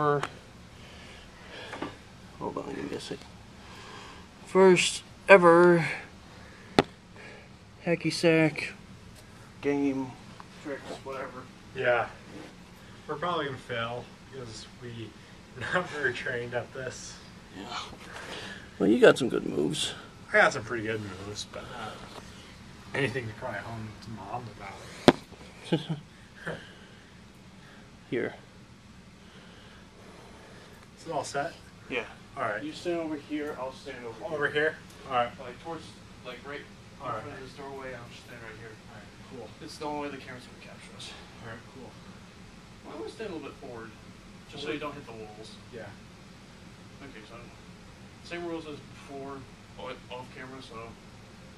ever. Hold on, give me a sec. First ever hacky sack game tricks, whatever. Yeah. We're probably gonna fail because we not very trained at this. Yeah. Well, you got some good moves. I got some pretty good moves, but not anything to cry home to mom about. Here. Is it all set? Yeah. All right. You stand over here. I'll stand over. Over here. All right. Like towards, like right in All right. front of this doorway. I'll just stand right here. All right. Cool. It's the only way the camera's gonna capture us. All right. Cool. Well, I'm gonna stand a little bit forward, just so you don't hit the walls. Yeah. Okay, so same rules as before, o- off camera. So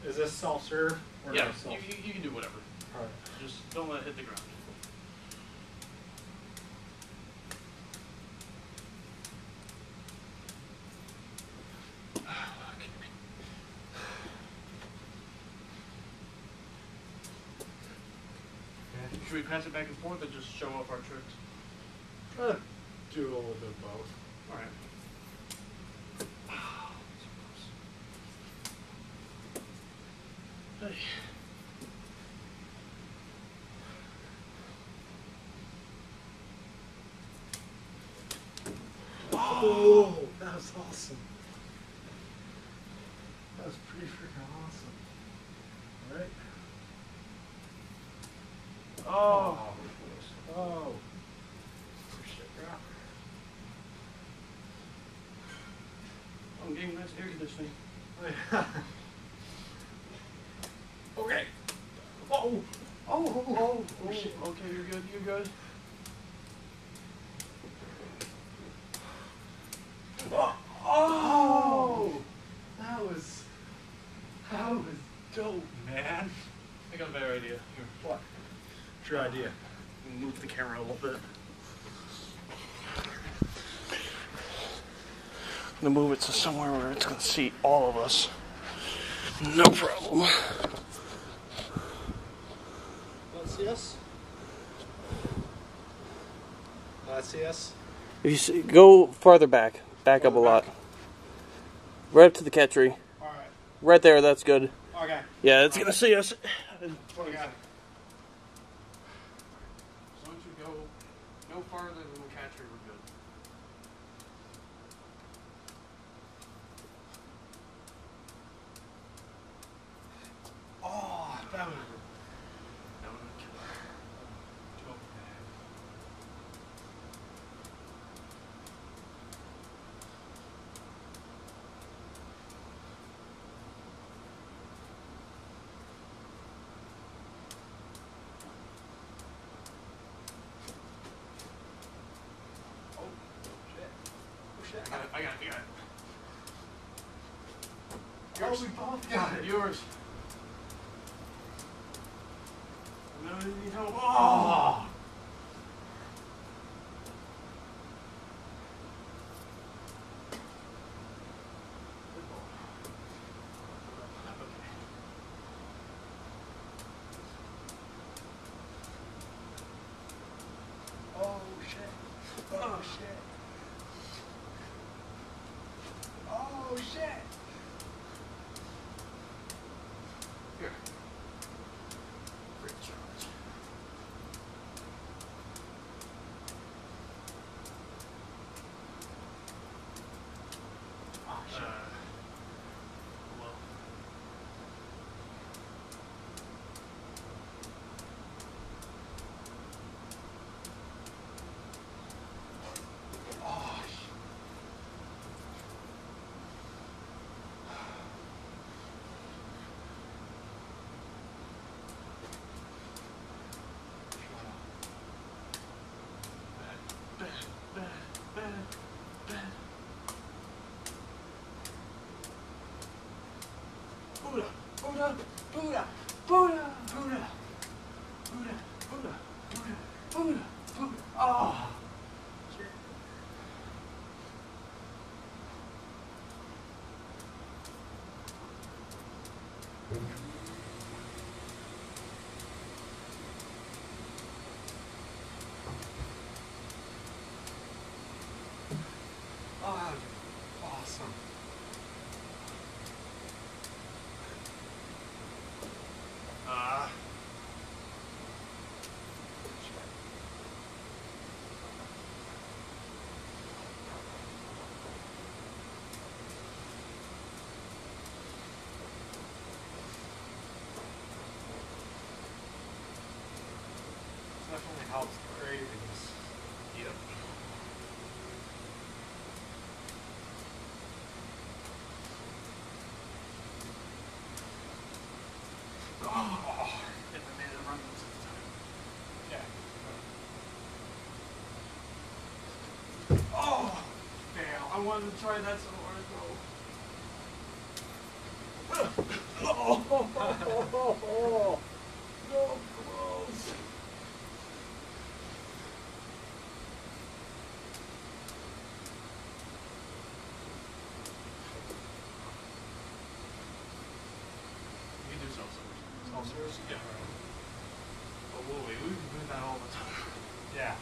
Is this self serve or yeah, no you, self? you, you can do whatever. All right. Just don't let it hit the ground. Should we pass it back and forth or just show off our tricks? Try to do a little bit of both. All right. Hey. Oh, that was awesome. That was pretty freaking awesome. All right. Oh. Oh. Shit. I'm getting nice air conditioning. okay. Oh. Oh, oh, oh, Oh, shit. Okay, you're good. You're good. Oh. That was. That was dope, man. I got a better idea. Here, What? What's your idea? move the camera a little bit. I'm gonna move it to somewhere where it's gonna see all of us. No problem. Let's see us. Let's see us. If you see, go farther back, back up a Farther lot, back? right up to the cat tree, All right. right there. That's good. Okay. Yeah, it's gonna see us. What we got? As long as you go no farther than the cat tree, we're good. Oh, that was. That would have killed. dope, Oh shit! Oh shit! I got it! I got it! I got it! Oh, we both got it. Yours. No, you need help. Oh shit! Oh shit! Oh shit! Here. Great charge. Oh, shit. Uh, well. Oh, shit. Buddha, Buddha, Buddha, Buddha, Buddha, Buddha, Buddha, Buddha, Buddha, Buddha. Oh. Shit. awesome. Uh, Definitely helps cravings. yep. Oh, If I made it run most of the time. yeah. Oh, fail. I wanted to try that so hard though. oh, no, gross. We do self-service. Self-service? Yeah. Oh, will we? We do that all the time. Yeah.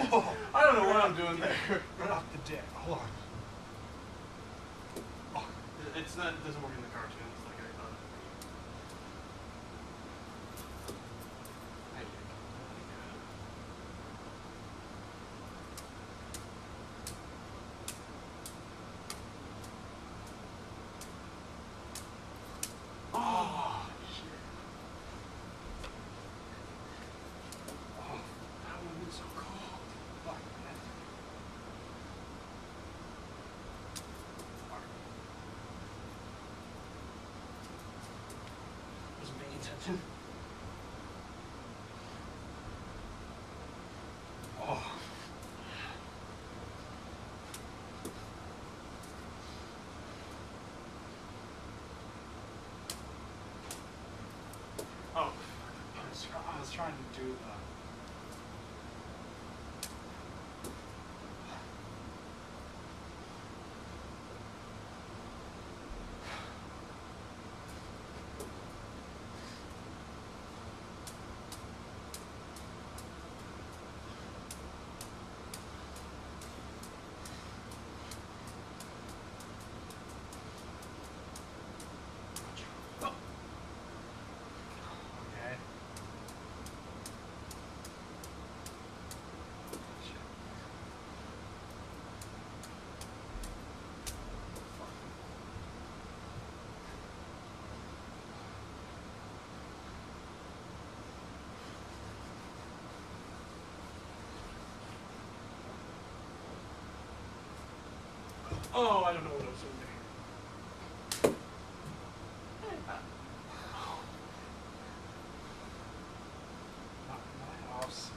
I don't know what I'm doing there. Right off the dick. Hold on. Oh, it's not. It doesn't work in the cartoons like I thought. Thank you. Oh shit! Oh, that one was so cold. Fuck man. Wasn't paying attention. Oh. Oh. I was, I was trying to do the. Okay. Oh, I don't know what in my house.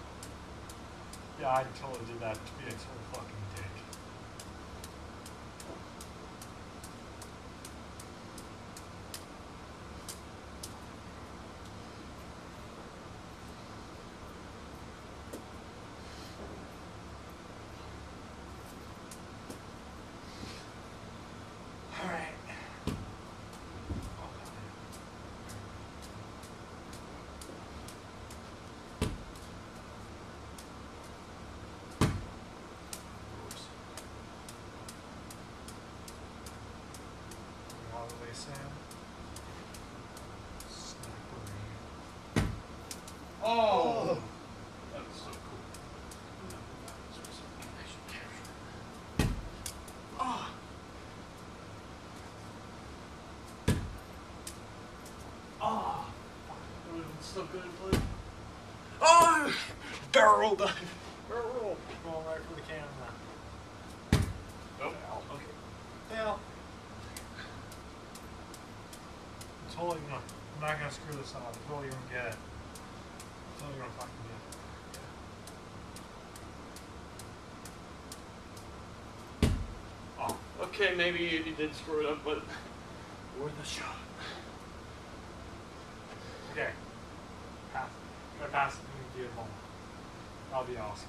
Yeah, I totally did that to be a total fucking dick. Alright. All the way, Sam. Snappery. Oh! That was so cool. That was something I should capture. Oh! Oh! It would have been so good to play. Oh! Barrel dive. Barrel. Going right for the camera. Nope. Fail. Oh. Okay. Fail. I'm totally gonna. I'm not gonna screw this up. I'm totally gonna get it. I'm totally gonna fucking get it. Oh, Okay, maybe you, you did screw it up, but worth a shot. okay. It to you at home. That'll be awesome.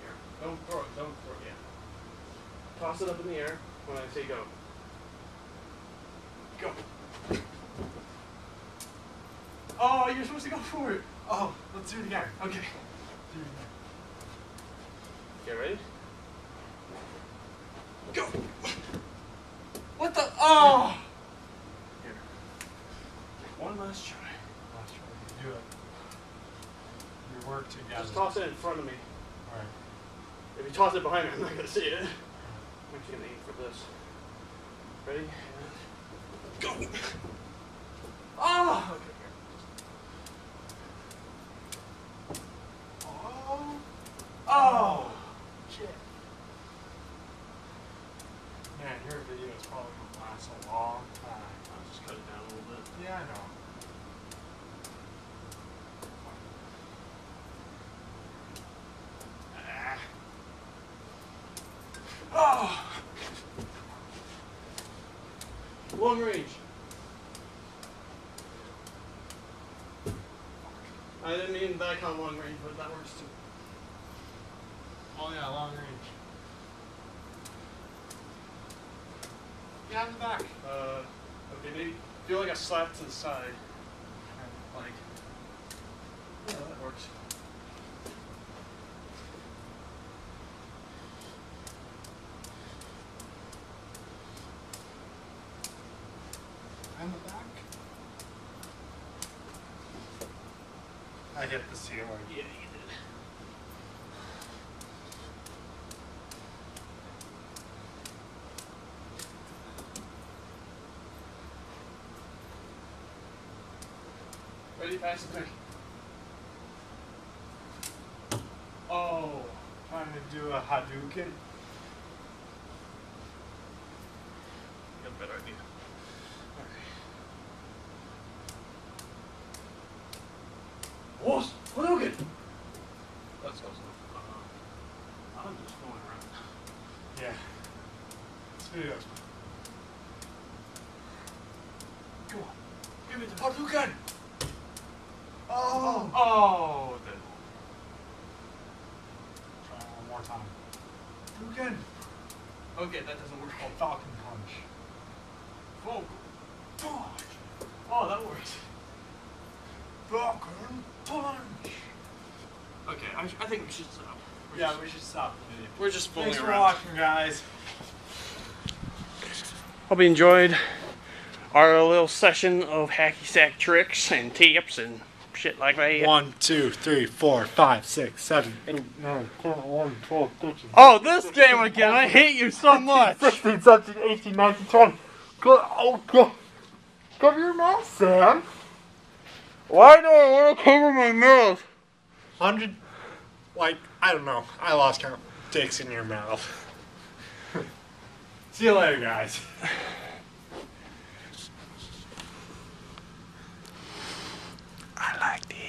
Here. Don't throw it. Don't throw it. Yeah. Toss it up in the air when I say go. Go. Oh, you're supposed to go for it. Oh, let's do it again. Okay. Do it again. Get ready? Go! What the? Oh! Here. One last try. Last try. Do it. We work together. Just toss it in front of me. Alright. If you toss it behind me, I'm not gonna see it. I'm actually gonna aim for this. Ready? Go! Oh! Okay. Oh. Oh! Shit. Man, your video is probably gonna last a long time. I'll just cut it down a little bit. Yeah, I know. Ah. Oh! Long range. I didn't mean that kind of long range, but that works too. Oh yeah, long range. Yeah, in the back. Uh, okay, maybe feel like a slap to the side. Like, yeah, that works. Hit the ceiling. Yeah, you did. Ready, pass me. Oh, Trying to do a Hadouken. you got a better idea. Alright. What? Hadouken! That's close enough. Uh, I'm just fooling around. Yeah. This video's Come on. Give me the Hadouken! Oh! Oh, okay. Try one more time. Hadouken! Okay, that doesn't work. Oh, Falcon Punch. Oh, punch! Oh, that works. Falcon Punch! Okay, I, I think we should stop. We're Yeah, just, we should stop the video. we're just fooling Thanks for around. watching, guys. Hope you enjoyed our little session of hacky sack tricks and tips and shit like that. One, two, three, four, five, six, seven, eight, nine, ten, eleven, twelve, thirteen. Oh, this game again! I hate you so much. 16, 17, 18, 19, 20. Go, oh, go. Cover your mouth, Sam. Why do I want to cover my mouth? Hundred, like I don't know. I lost count. Dicks in your mouth. See you later, guys. I like.